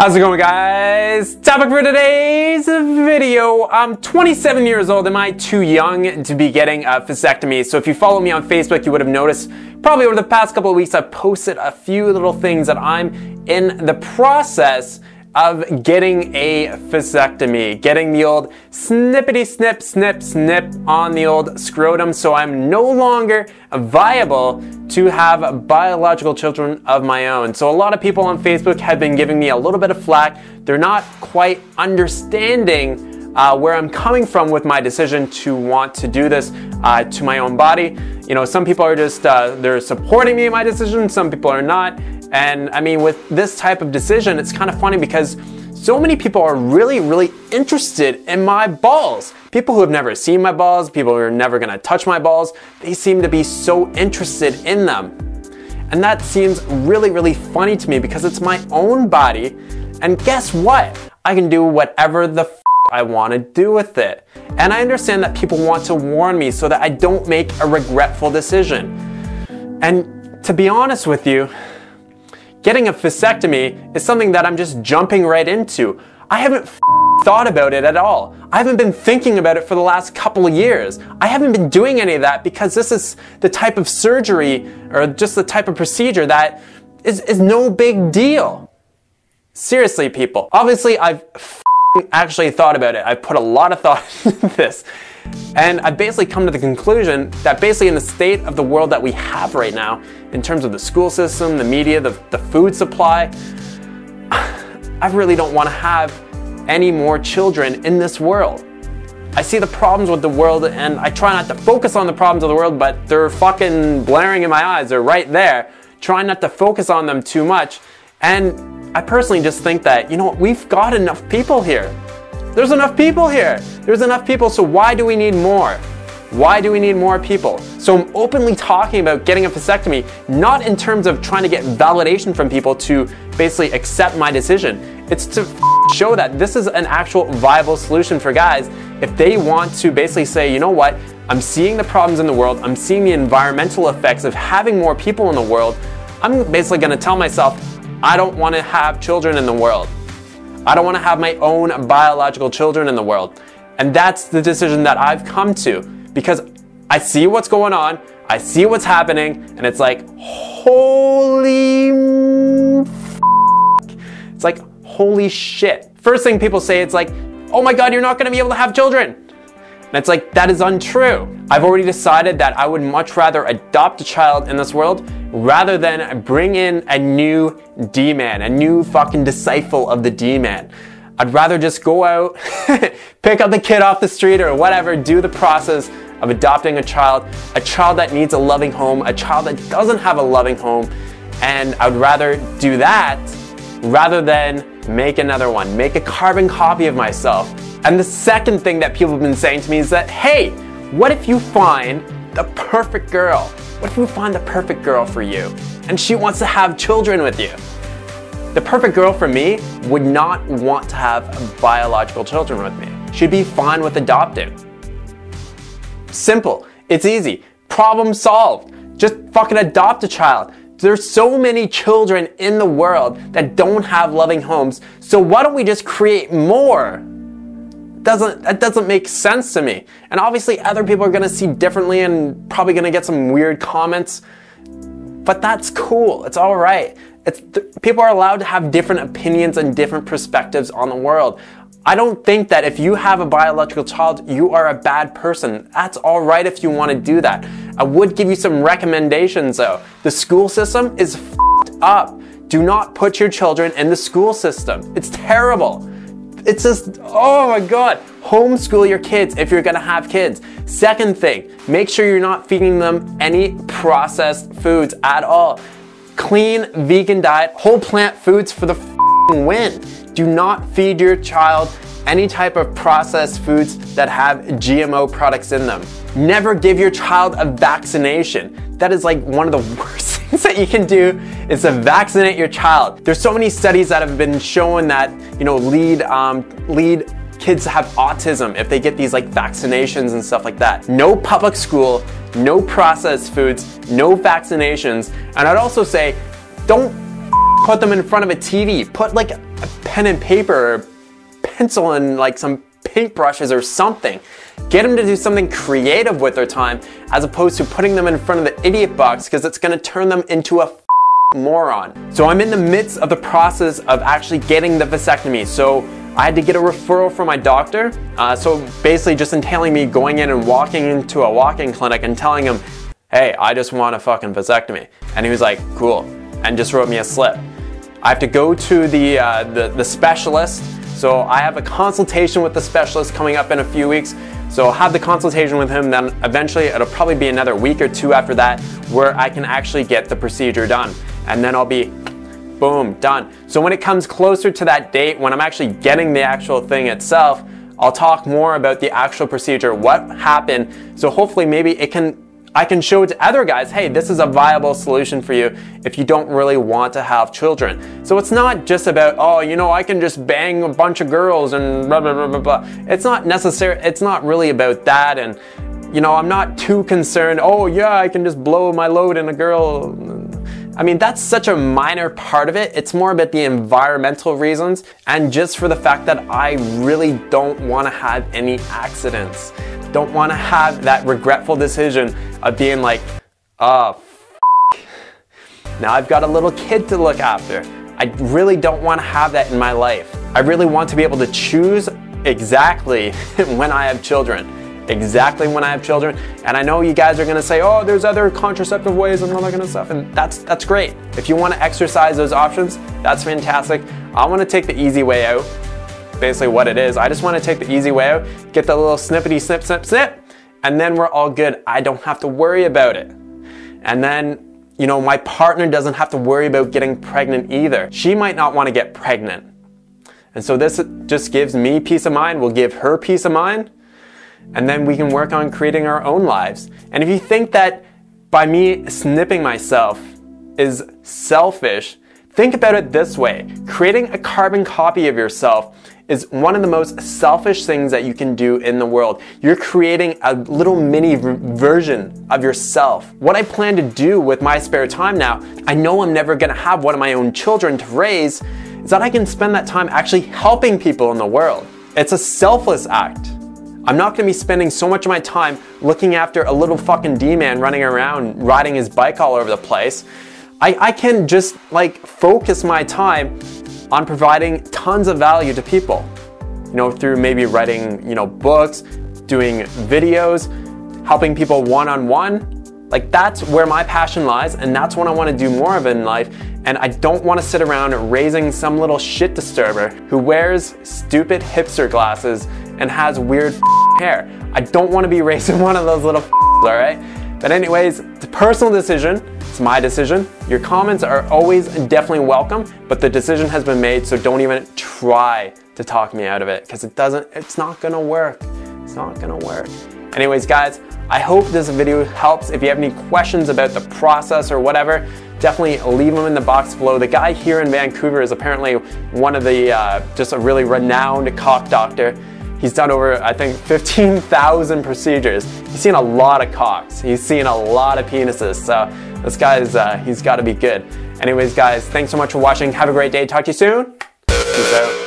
How's it going guys? Topic for today's video. I'm 27 years old. Am I too young to be getting a vasectomy? So if you follow me on Facebook, you would have noticed probably over the past couple of weeks I've posted a few little things that I'm in the process of getting a vasectomy, getting the old snippity snip, snip, snip on the old scrotum so I'm no longer viable to have biological children of my own. So a lot of people on Facebook have been giving me a little bit of flack. They're not quite understanding uh, where I'm coming from with my decision to want to do this uh, to my own body. You know, some people are just, uh, they're supporting me in my decision, some people are not. And I mean, with this type of decision, it's kind of funny because so many people are really, really interested in my balls. People who have never seen my balls, people who are never gonna touch my balls, they seem to be so interested in them. And that seems really, really funny to me because it's my own body. And guess what? I can do whatever the f I want to do with it. And I understand that people want to warn me so that I don't make a regretful decision. And to be honest with you, Getting a vasectomy is something that I'm just jumping right into. I haven't thought about it at all. I haven't been thinking about it for the last couple of years. I haven't been doing any of that because this is the type of surgery or just the type of procedure that is, is no big deal. Seriously, people. Obviously, I've actually thought about it. I've put a lot of thought into this. And I've basically come to the conclusion that basically in the state of the world that we have right now, in terms of the school system, the media, the, the food supply, I really don't want to have any more children in this world. I see the problems with the world and I try not to focus on the problems of the world, but they're fucking blaring in my eyes. They're right there. Trying not to focus on them too much. And I personally just think that, you know what, we've got enough people here. There's enough people here. There's enough people, so why do we need more? Why do we need more people? So I'm openly talking about getting a vasectomy, not in terms of trying to get validation from people to basically accept my decision. It's to show that this is an actual viable solution for guys if they want to basically say, you know what, I'm seeing the problems in the world, I'm seeing the environmental effects of having more people in the world. I'm basically gonna tell myself, I don't wanna have children in the world. I don't want to have my own biological children in the world. And that's the decision that I've come to because I see what's going on, I see what's happening, and it's like, holy. It's like, holy shit. First thing people say, it's like, oh my god, you're not gonna be able to have children. And it's like, that is untrue. I've already decided that I would much rather adopt a child in this world rather than bring in a new D-man, a new fucking disciple of the D-man. I'd rather just go out, pick up the kid off the street or whatever, do the process of adopting a child, a child that needs a loving home, a child that doesn't have a loving home, and I'd rather do that rather than make another one, make a carbon copy of myself. And the second thing that people have been saying to me is that, hey, what if you find the perfect girl? What if you find the perfect girl for you and she wants to have children with you? The perfect girl for me would not want to have biological children with me. She'd be fine with adopting. Simple. It's easy. Problem solved. Just fucking adopt a child. There's so many children in the world that don't have loving homes, so why don't we just create more? Doesn't that doesn't make sense to me. And obviously other people are gonna see differently and probably gonna get some weird comments. But that's cool. It's all right. It's people are allowed to have different opinions and different perspectives on the world. I don't think that if you have a biological child, you are a bad person. That's all right if you want to do that. I would give you some recommendations though. The school system is up. Do not put your children in the school system. It's terrible. It's just, oh my God. Homeschool your kids if you're gonna have kids. Second thing, make sure you're not feeding them any processed foods at all. Clean vegan diet, whole plant foods for the win. Do not feed your child any type of processed foods that have GMO products in them. Never give your child a vaccination. That is like one of the worst things that you can do is to vaccinate your child. There's so many studies that have been showing that, you know, lead, um, lead kids have autism if they get these like vaccinations and stuff like that. No public school, no processed foods, no vaccinations. And I'd also say, don't put them in front of a TV. Put like a pen and paper, or pencil and like some paintbrushes or something. Get them to do something creative with their time as opposed to putting them in front of the idiot box because it's going to turn them into a moron. So I'm in the midst of the process of actually getting the vasectomy. So I had to get a referral from my doctor. Uh, so basically just entailing me going in and walking into a walk-in clinic and telling him, hey, I just want a fucking vasectomy. And he was like, cool, and just wrote me a slip. I have to go to the, uh, the, the specialist. So I have a consultation with the specialist coming up in a few weeks. So I'll have the consultation with him, then eventually it'll probably be another week or two after that where I can actually get the procedure done. And then I'll be boom, done. So when it comes closer to that date, when I'm actually getting the actual thing itself, I'll talk more about the actual procedure, what happened. So hopefully maybe it can I can show it to other guys, hey, this is a viable solution for you if you don't really want to have children. So it's not just about, oh, you know, I can just bang a bunch of girls and blah, blah, blah, blah, blah. It's not necessary, it's not really about that. And, you know, I'm not too concerned, oh, yeah, I can just blow my load in a girl I mean, that's such a minor part of it. It's more about the environmental reasons and just for the fact that I really don't want to have any accidents. Don't want to have that regretful decision of being like, oh, now I've got a little kid to look after. I really don't want to have that in my life. I really want to be able to choose exactly when I have children exactly when I have children. And I know you guys are gonna say, oh, there's other contraceptive ways and all that kind of stuff. And that's, that's great. If you wanna exercise those options, that's fantastic. I wanna take the easy way out. Basically what it is, I just wanna take the easy way out, get the little snippety snip, snip, snip, and then we're all good. I don't have to worry about it. And then you know, my partner doesn't have to worry about getting pregnant either. She might not want to get pregnant. And so this just gives me peace of mind, will give her peace of mind, and then we can work on creating our own lives. And if you think that by me snipping myself is selfish, think about it this way. Creating a carbon copy of yourself is one of the most selfish things that you can do in the world. You're creating a little mini version of yourself. What I plan to do with my spare time now, I know I'm never gonna have one of my own children to raise, is that I can spend that time actually helping people in the world. It's a selfless act. I'm not gonna be spending so much of my time looking after a little fucking D-man running around riding his bike all over the place. I, I can just like focus my time on providing tons of value to people. You know, through maybe writing, you know, books, doing videos, helping people one-on-one. Like that's where my passion lies and that's what I wanna do more of in life. And I don't wanna sit around raising some little shit disturber who wears stupid hipster glasses and has weird hair. I don't want to be raising one of those little all right? But anyways, it's a personal decision. It's my decision. Your comments are always definitely welcome, but the decision has been made, so don't even try to talk me out of it because it doesn't, it's not gonna work. It's not gonna work. Anyways, guys, I hope this video helps. If you have any questions about the process or whatever, definitely leave them in the box below. The guy here in Vancouver is apparently one of the, uh, just a really renowned cock doctor. He's done over, I think, 15,000 procedures. He's seen a lot of cocks. He's seen a lot of penises. So this guy's, uh, he's got to be good. Anyways, guys, thanks so much for watching. Have a great day. Talk to you soon. Peace out.